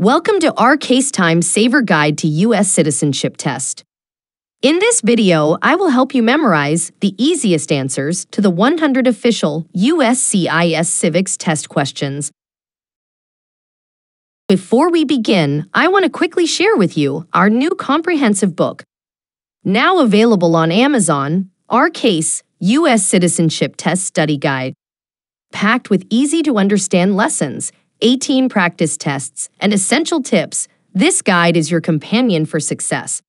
Welcome to our Case Time Saver Guide to U.S. Citizenship Test. In this video, I will help you memorize the easiest answers to the 100 official USCIS Civics test questions. Before we begin, I want to quickly share with you our new comprehensive book. Now available on Amazon, R.K's U.S. Citizenship Test Study Guide. Packed with easy to understand lessons 18 practice tests, and essential tips, this guide is your companion for success.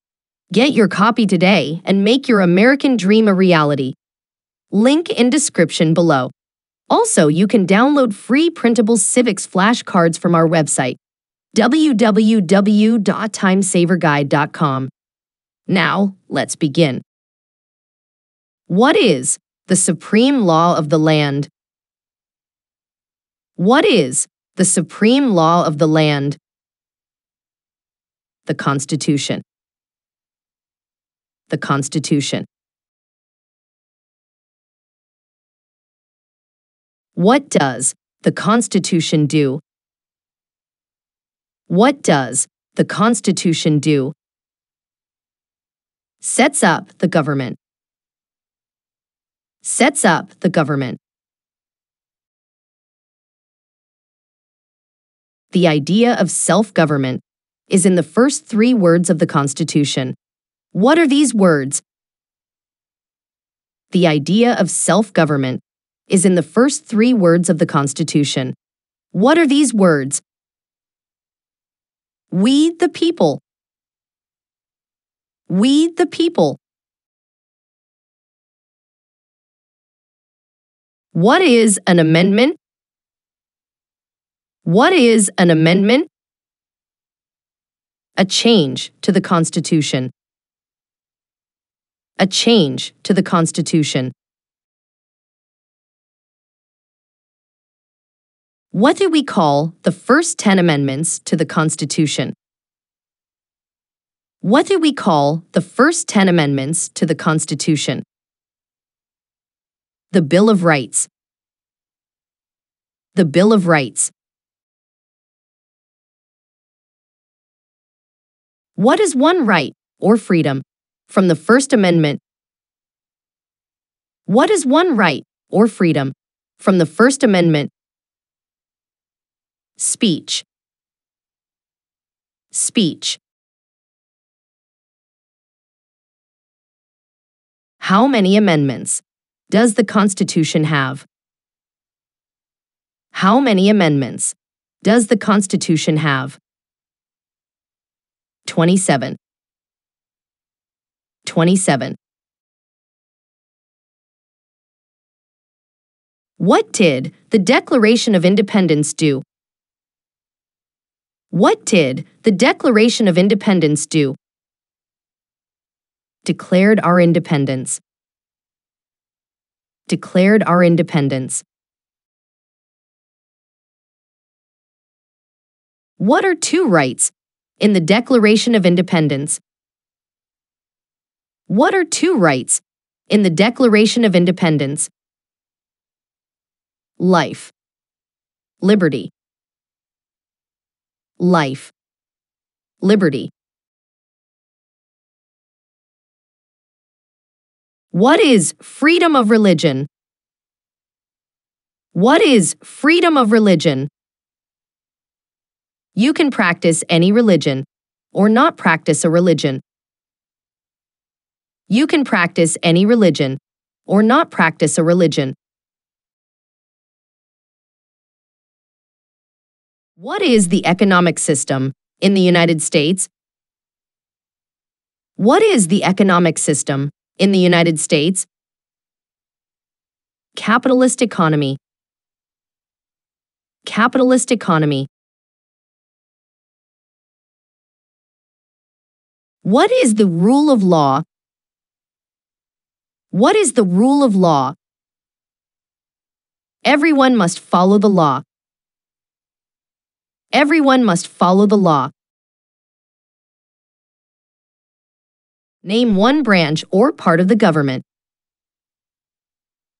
Get your copy today and make your American dream a reality. Link in description below. Also, you can download free printable civics flashcards from our website, www.timesaverguide.com. Now, let's begin. What is the supreme law of the land? What is the supreme law of the land, the Constitution. The Constitution. What does the Constitution do? What does the Constitution do? Sets up the government. Sets up the government. The idea of self government is in the first three words of the Constitution. What are these words? The idea of self government is in the first three words of the Constitution. What are these words? We the people. We the people. What is an amendment? What is an amendment? A change to the Constitution. A change to the Constitution. What do we call the first 10 amendments to the Constitution? What do we call the first 10 amendments to the Constitution? The Bill of Rights. The Bill of Rights. What is one right or freedom from the First Amendment? What is one right or freedom from the First Amendment? Speech. Speech. How many amendments does the Constitution have? How many amendments does the Constitution have? 27. 27. What did the Declaration of Independence do? What did the Declaration of Independence do? Declared our independence. Declared our independence. What are two rights in the Declaration of Independence. What are two rights in the Declaration of Independence? Life, liberty, life, liberty. What is freedom of religion? What is freedom of religion? You can practice any religion or not practice a religion. You can practice any religion or not practice a religion. What is the economic system in the United States? What is the economic system in the United States? Capitalist economy. Capitalist economy. What is the rule of law? What is the rule of law? Everyone must follow the law. Everyone must follow the law. Name one branch or part of the government.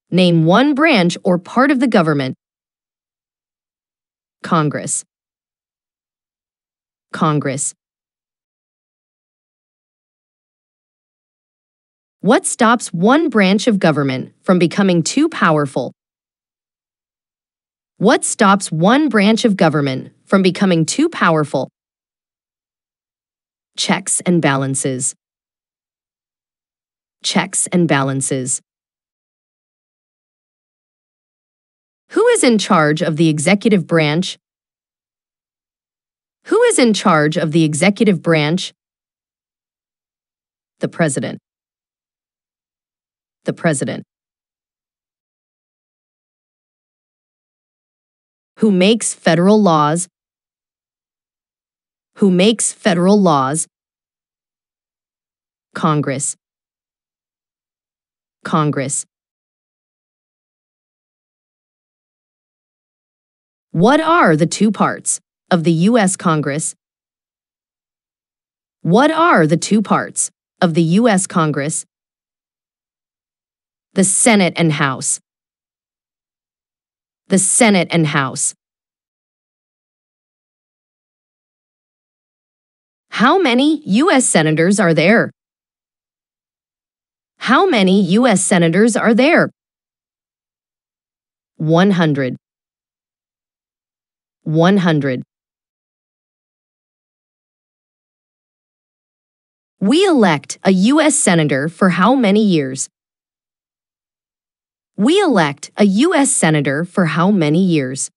Name one branch or part of the government. Congress. Congress. What stops one branch of government from becoming too powerful? What stops one branch of government from becoming too powerful? Checks and balances. Checks and balances. Who is in charge of the executive branch? Who is in charge of the executive branch? The President. The President. Who makes federal laws? Who makes federal laws? Congress. Congress. What are the two parts of the U.S. Congress? What are the two parts of the U.S. Congress? The Senate and House. The Senate and House. How many U.S. Senators are there? How many U.S. Senators are there? 100. 100. We elect a U.S. Senator for how many years? We elect a U.S. Senator for how many years?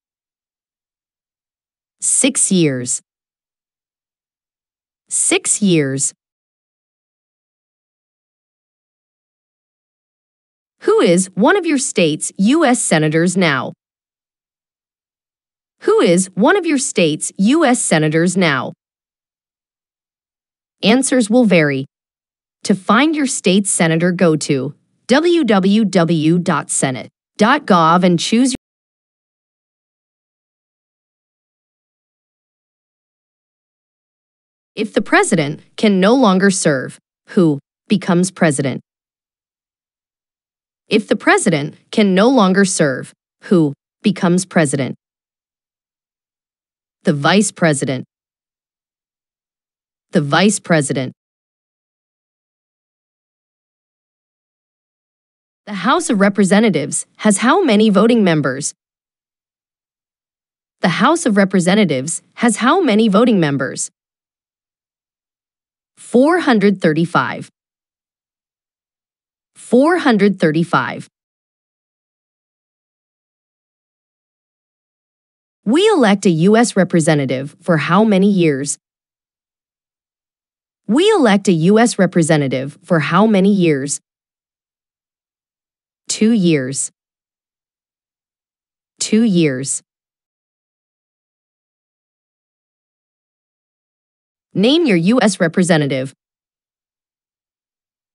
Six years. Six years. Who is one of your state's U.S. Senators now? Who is one of your state's U.S. Senators now? Answers will vary. To find your state's senator, go to www.senate.gov and choose your If the president can no longer serve, who becomes president? If the president can no longer serve, who becomes president? The Vice President. The Vice President. The House of Representatives has how many voting members? The House of Representatives has how many voting members? 435. 435. We elect a U.S. representative for how many years? We elect a U.S. representative for how many years? Two years. Two years. Name your U.S. representative.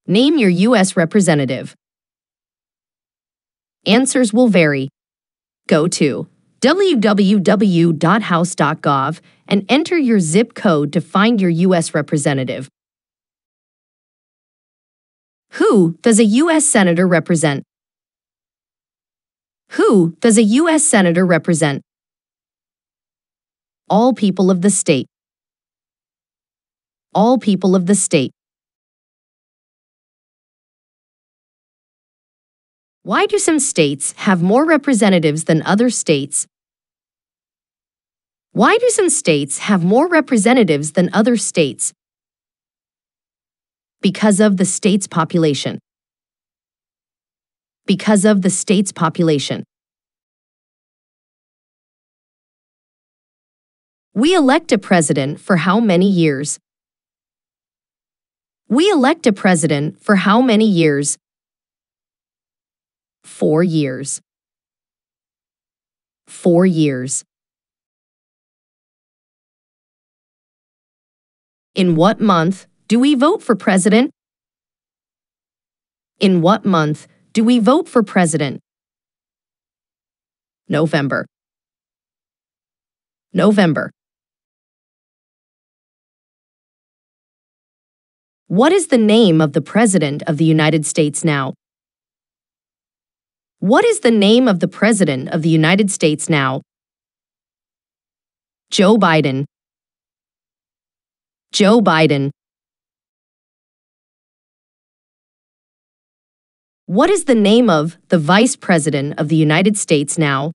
Name your U.S. representative. Answers will vary. Go to www.house.gov and enter your zip code to find your U.S. representative. Who does a U.S. Senator represent? Who does a U.S. Senator represent? All people of the state. All people of the state. Why do some states have more representatives than other states? Why do some states have more representatives than other states? Because of the state's population. Because of the state's population. We elect a president for how many years? We elect a president for how many years? Four years. Four years. In what month do we vote for president? In what month do we vote for president? November. November. What is the name of the President of the United States now? What is the name of the President of the United States now? Joe Biden. Joe Biden. What is the name of the Vice President of the United States now?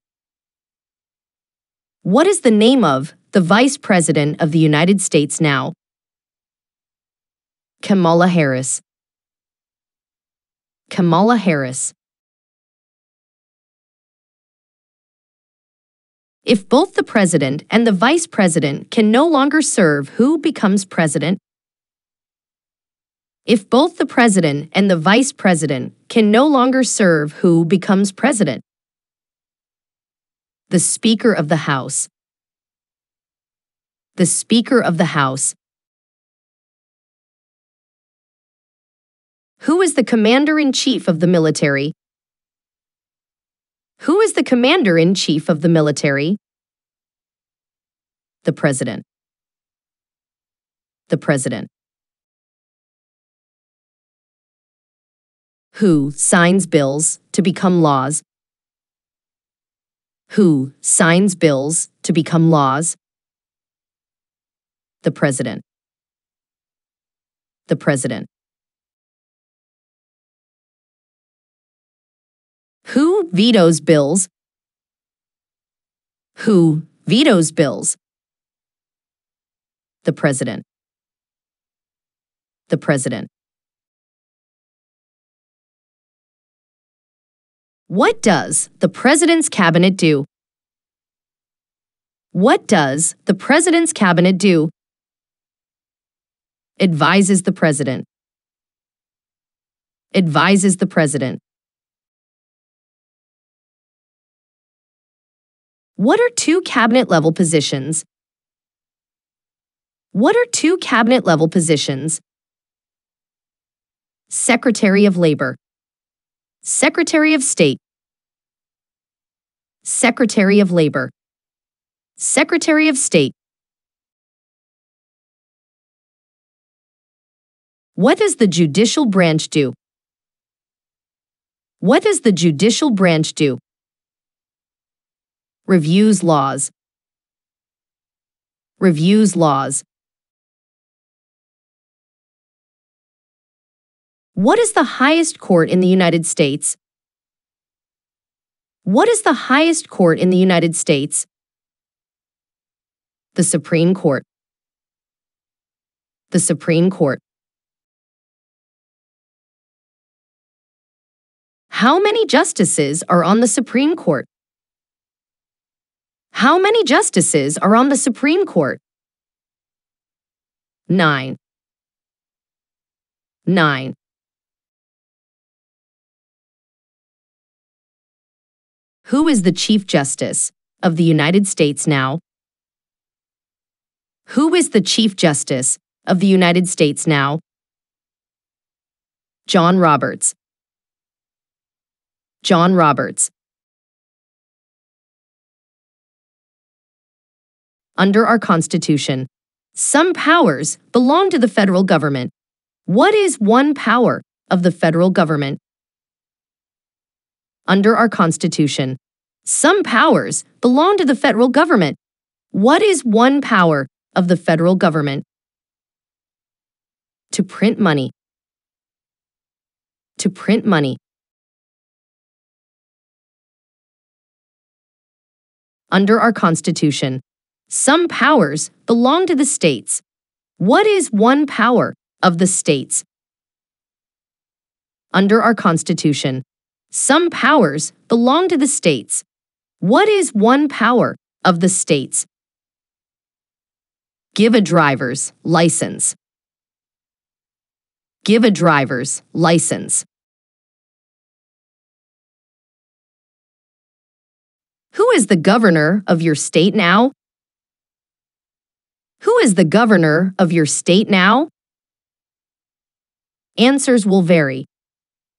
What is the name of the Vice President of the United States now? Kamala Harris. Kamala Harris. If both the president and the vice president can no longer serve, who becomes president? If both the president and the vice president can no longer serve, who becomes president? The Speaker of the House. The Speaker of the House. Who is the Commander in Chief of the military? Who is the Commander in Chief of the military? The President. The President. Who signs bills to become laws? Who signs bills to become laws? The President. The President. Who vetoes bills? Who vetoes bills? The President. The President. What does the President's Cabinet do? What does the President's Cabinet do? Advises the President. Advises the President. What are two cabinet level positions? What are two cabinet level positions? Secretary of Labor, Secretary of State, Secretary of Labor, Secretary of State. What does the judicial branch do? What does the judicial branch do? Reviews laws. Reviews laws. What is the highest court in the United States? What is the highest court in the United States? The Supreme Court. The Supreme Court. How many justices are on the Supreme Court? How many justices are on the Supreme Court? Nine. Nine. Who is the Chief Justice of the United States now? Who is the Chief Justice of the United States now? John Roberts. John Roberts. under our Constitution. Some powers belong to the federal government. What is one power of the federal government? Under our Constitution, some powers belong to the federal government. What is one power of the federal government? To print money. To print money. Under our Constitution, some powers belong to the states. What is one power of the states? Under our Constitution, some powers belong to the states. What is one power of the states? Give a driver's license. Give a driver's license. Who is the governor of your state now? Who is the governor of your state now? Answers will vary.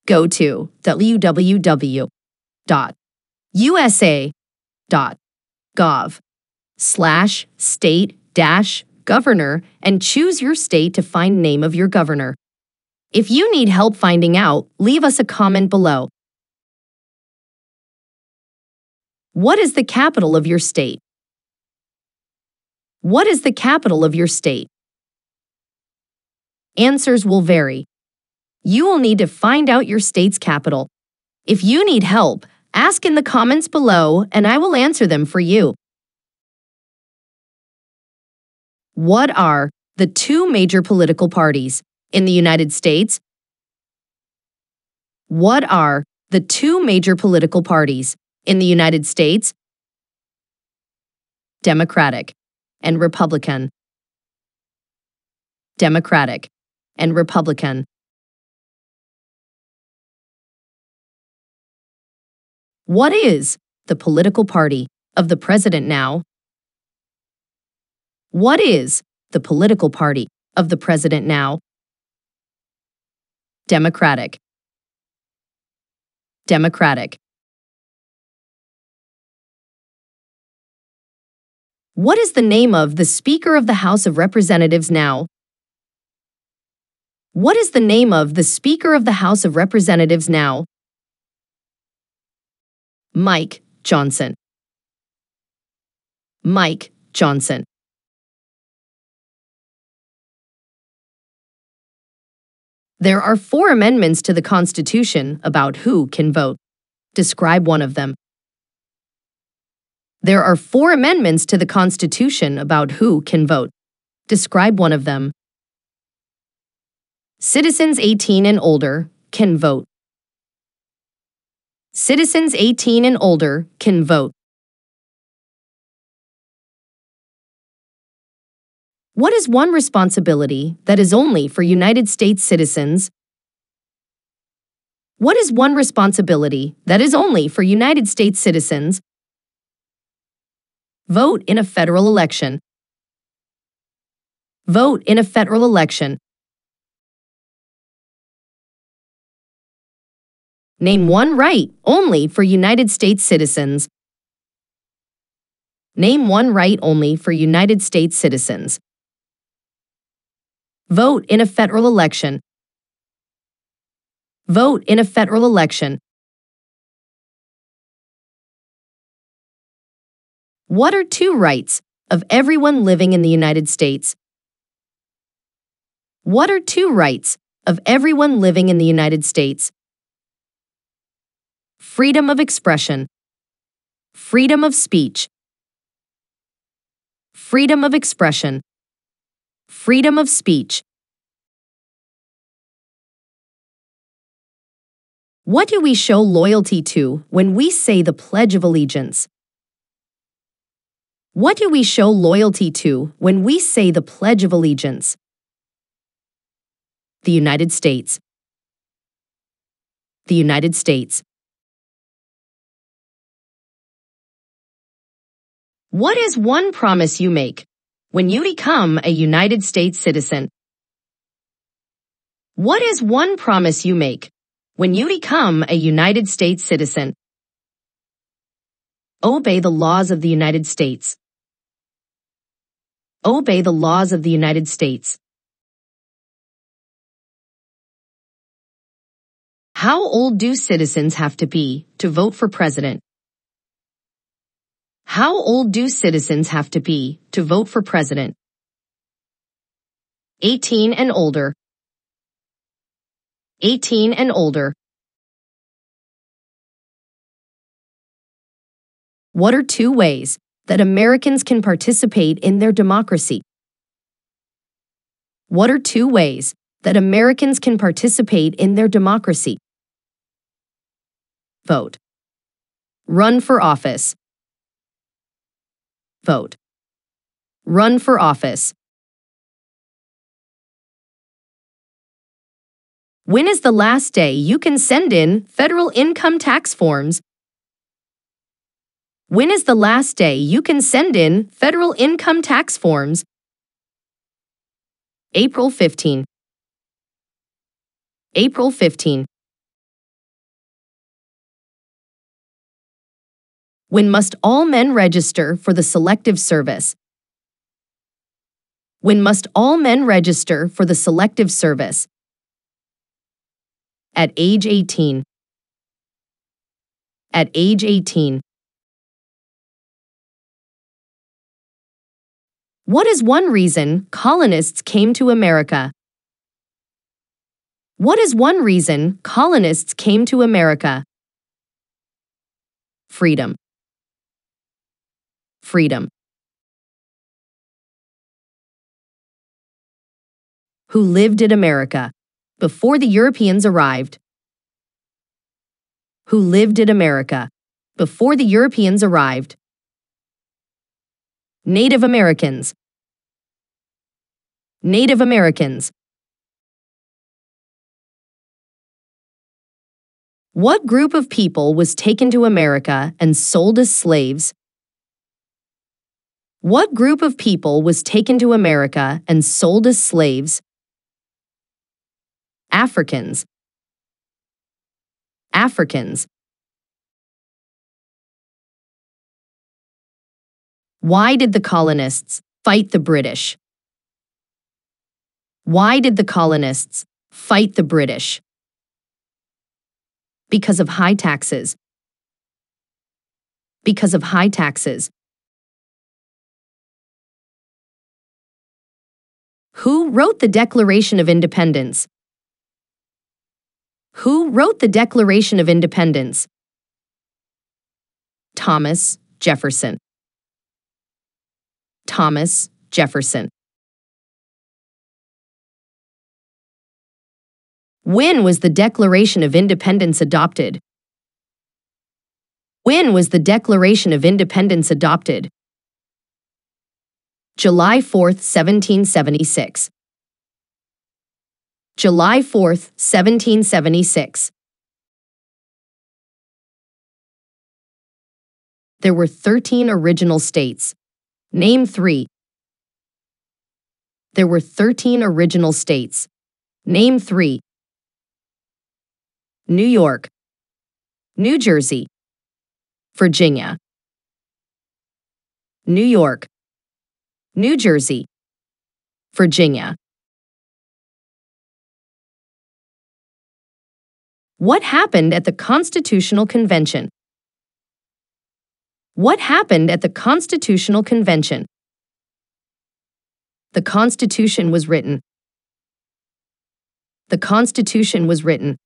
Go to www.usa.gov slash state dash governor and choose your state to find name of your governor. If you need help finding out, leave us a comment below. What is the capital of your state? What is the capital of your state? Answers will vary. You will need to find out your state's capital. If you need help, ask in the comments below and I will answer them for you. What are the two major political parties in the United States? What are the two major political parties in the United States? Democratic and Republican. Democratic and Republican. What is the political party of the president now? What is the political party of the president now? Democratic. Democratic. What is the name of the Speaker of the House of Representatives now? What is the name of the Speaker of the House of Representatives now? Mike Johnson. Mike Johnson. There are four amendments to the Constitution about who can vote. Describe one of them. There are four amendments to the Constitution about who can vote. Describe one of them. Citizens 18 and older can vote. Citizens 18 and older can vote. What is one responsibility that is only for United States citizens? What is one responsibility that is only for United States citizens? Vote in a federal election. Vote in a federal election. Name one right only for United States citizens. Name one right only for United States citizens. Vote in a federal election. Vote in a federal election. What are two rights of everyone living in the United States? What are two rights of everyone living in the United States? Freedom of expression, freedom of speech, freedom of expression, freedom of speech. What do we show loyalty to when we say the Pledge of Allegiance? What do we show loyalty to when we say the Pledge of Allegiance? The United States. The United States. What is one promise you make when you become a United States citizen? What is one promise you make when you become a United States citizen? Obey the laws of the United States. Obey the laws of the United States. How old do citizens have to be to vote for president? How old do citizens have to be to vote for president? 18 and older. 18 and older. What are two ways that Americans can participate in their democracy? What are two ways that Americans can participate in their democracy? Vote. Run for office vote. Run for office. When is the last day you can send in federal income tax forms? When is the last day you can send in federal income tax forms? April 15. April 15. When must all men register for the Selective Service? When must all men register for the Selective Service? At age 18. At age 18. What is one reason colonists came to America? What is one reason colonists came to America? Freedom. Freedom. Who lived in America before the Europeans arrived? Who lived in America before the Europeans arrived? Native Americans. Native Americans. What group of people was taken to America and sold as slaves? What group of people was taken to America and sold as slaves? Africans. Africans. Why did the colonists fight the British? Why did the colonists fight the British? Because of high taxes. Because of high taxes. Who wrote the Declaration of Independence? Who wrote the Declaration of Independence? Thomas Jefferson. Thomas Jefferson. When was the Declaration of Independence adopted? When was the Declaration of Independence adopted? July 4, 1776. July 4, 1776. There were 13 original states. Name three. There were 13 original states. Name three. New York, New Jersey, Virginia. New York, New Jersey, Virginia. What happened at the Constitutional Convention? What happened at the Constitutional Convention? The Constitution was written. The Constitution was written.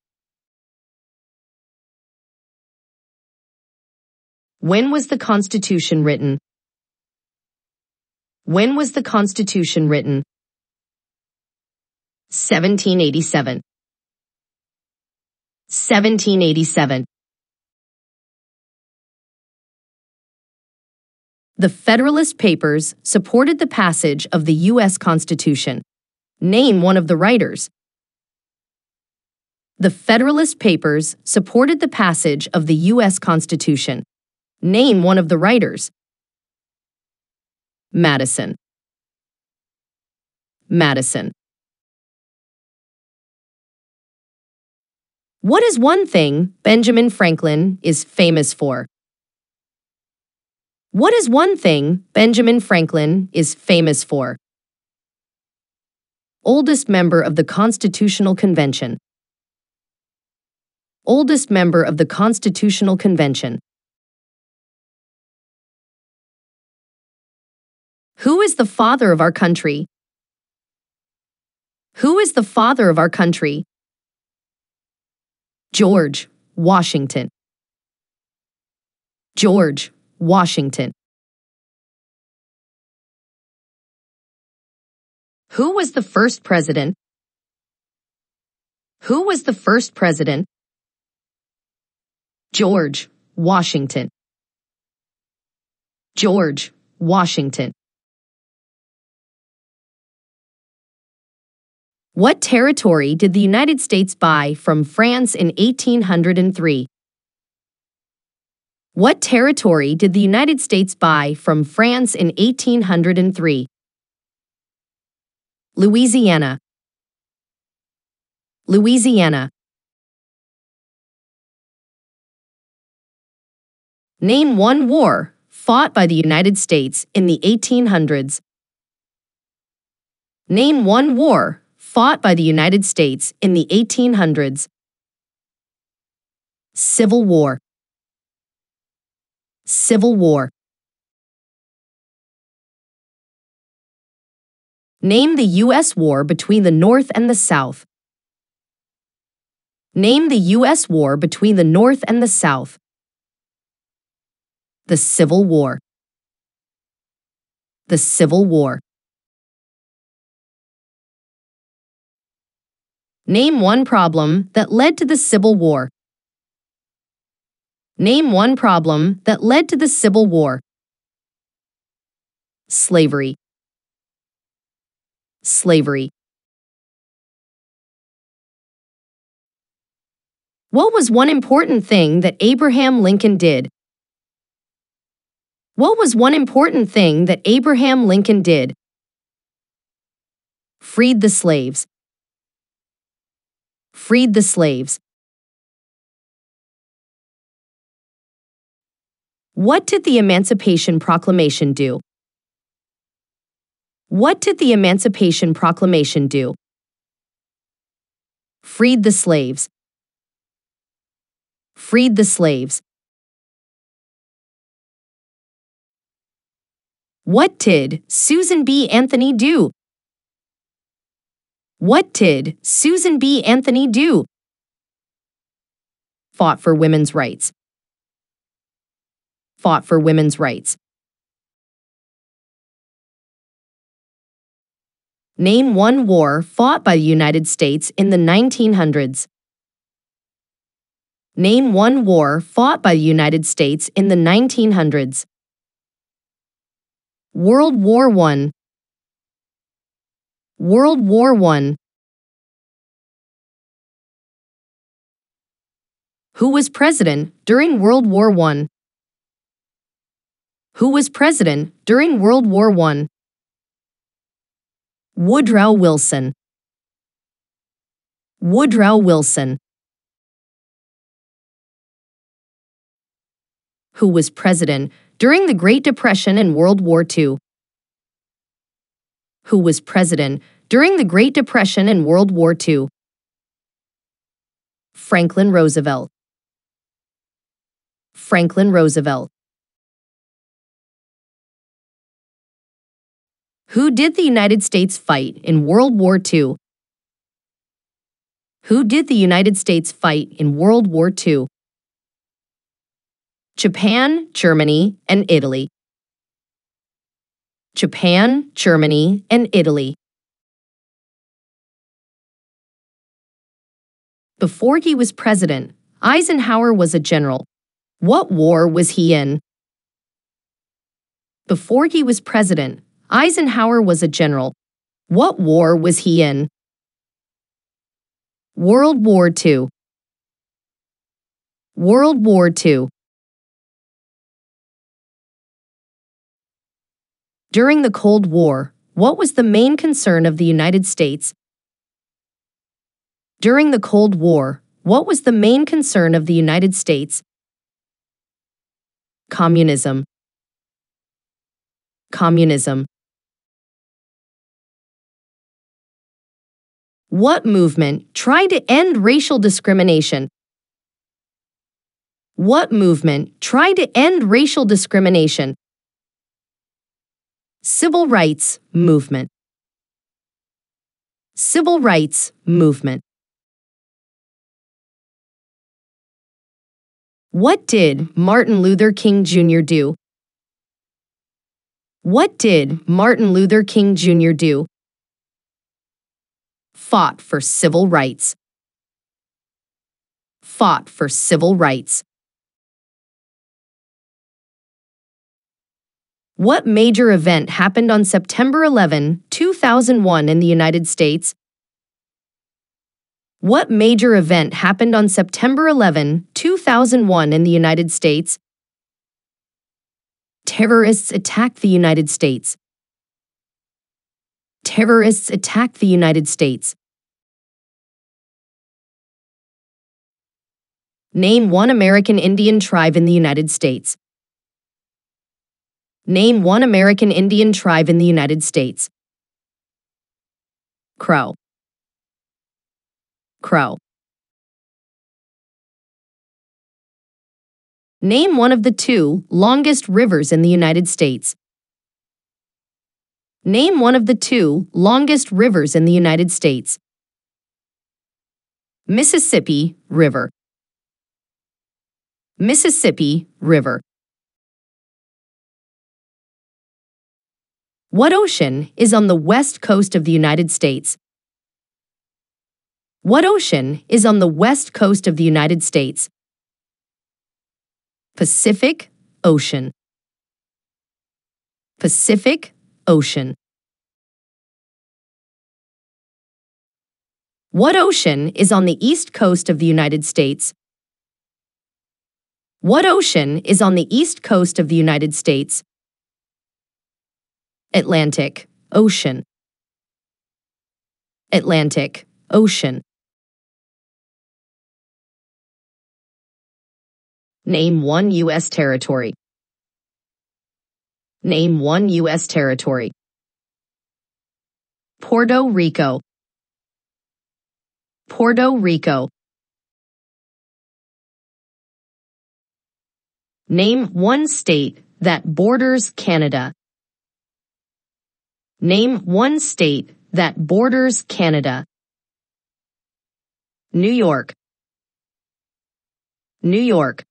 When was the Constitution written? When was the Constitution written? 1787. 1787. The Federalist Papers supported the passage of the U.S. Constitution. Name one of the writers. The Federalist Papers supported the passage of the U.S. Constitution. Name one of the writers. Madison. Madison. What is one thing Benjamin Franklin is famous for? What is one thing Benjamin Franklin is famous for? Oldest member of the Constitutional Convention. Oldest member of the Constitutional Convention. Who is the father of our country? Who is the father of our country? George Washington. George Washington. Who was the first president? Who was the first president? George Washington. George Washington. What territory did the United States buy from France in 1803? What territory did the United States buy from France in 1803? Louisiana. Louisiana. Name one war fought by the United States in the 1800s. Name one war fought by the United States in the 1800s. Civil War. Civil War. Name the U.S. war between the North and the South. Name the U.S. war between the North and the South. The Civil War. The Civil War. Name one problem that led to the Civil War. Name one problem that led to the Civil War. Slavery. Slavery. What was one important thing that Abraham Lincoln did? What was one important thing that Abraham Lincoln did? Freed the slaves. Freed the slaves. What did the Emancipation Proclamation do? What did the Emancipation Proclamation do? Freed the slaves freed the slaves. What did Susan B. Anthony do? What did Susan B. Anthony do? Fought for women's rights. Fought for women's rights. Name one war fought by the United States in the 1900s. Name one war fought by the United States in the 1900s. World War I. World War I. Who was president during World War I? Who was president during World War I? Woodrow Wilson. Woodrow Wilson. who was president during the Great Depression and World War II. Who was president during the Great Depression and World War II. Franklin Roosevelt. Franklin Roosevelt. Who did the United States fight in World War II? Who did the United States fight in World War II? Japan, Germany, and Italy. Japan, Germany, and Italy. Before he was president, Eisenhower was a general. What war was he in? Before he was president, Eisenhower was a general. What war was he in? World War II. World War II. During the Cold War, what was the main concern of the United States? During the Cold War, what was the main concern of the United States? Communism. Communism. What movement tried to end racial discrimination? What movement tried to end racial discrimination? Civil Rights Movement. Civil Rights Movement. What did Martin Luther King Jr. do? What did Martin Luther King Jr. do? Fought for civil rights. Fought for civil rights. What major event happened on September 11, 2001 in the United States? What major event happened on September 11, 2001 in the United States? Terrorists attacked the United States. Terrorists attacked the United States. Name one American Indian tribe in the United States. Name one American Indian tribe in the United States. Crow. Crow. Name one of the two longest rivers in the United States. Name one of the two longest rivers in the United States. Mississippi River. Mississippi River. What ocean is on the west coast of the United States? What ocean is on the west coast of the United States? Pacific Ocean. Pacific Ocean. What ocean is on the east coast of the United States? What ocean is on the east coast of the United States? Atlantic Ocean. Atlantic Ocean. Name one U.S. territory. Name one U.S. territory. Puerto Rico. Puerto Rico. Name one state that borders Canada. Name one state that borders Canada. New York. New York.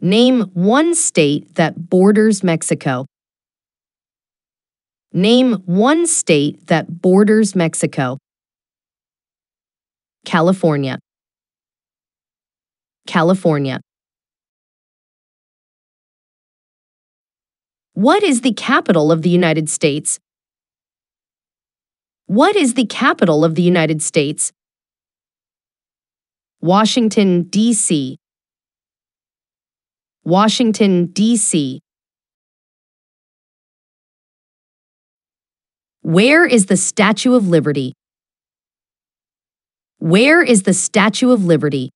Name one state that borders Mexico. Name one state that borders Mexico. California. California. What is the capital of the United States? What is the capital of the United States? Washington, D.C. Washington, D.C. Where is the Statue of Liberty? Where is the Statue of Liberty?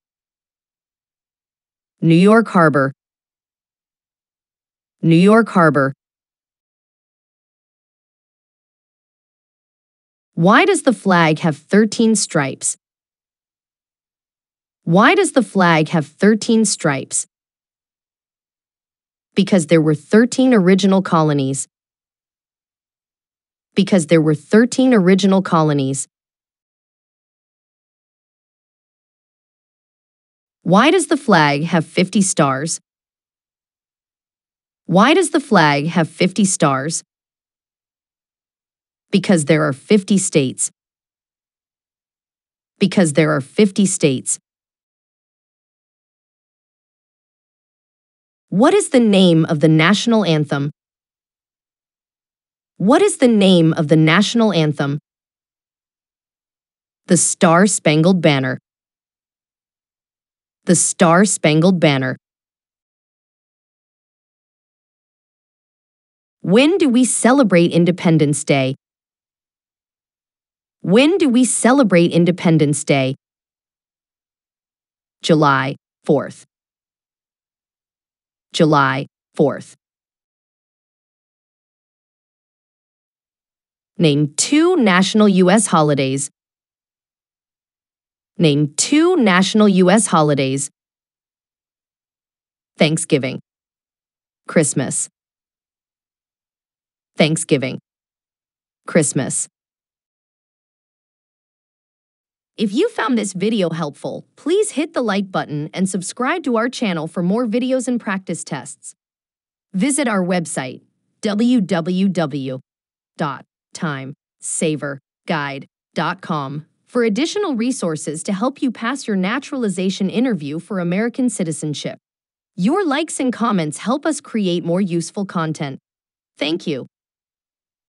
New York Harbor. New York Harbor. Why does the flag have 13 stripes? Why does the flag have 13 stripes? Because there were 13 original colonies. Because there were 13 original colonies. Why does the flag have 50 stars? Why does the flag have 50 stars? Because there are 50 states. Because there are 50 states. What is the name of the national anthem? What is the name of the national anthem? The Star Spangled Banner. The Star Spangled Banner. When do we celebrate Independence Day? When do we celebrate Independence Day? July 4th. July 4th. Name two national U.S. holidays. Name two national U.S. holidays. Thanksgiving. Christmas. Thanksgiving. Christmas. If you found this video helpful, please hit the like button and subscribe to our channel for more videos and practice tests. Visit our website, www.timesaverguide.com for additional resources to help you pass your naturalization interview for American citizenship. Your likes and comments help us create more useful content. Thank you.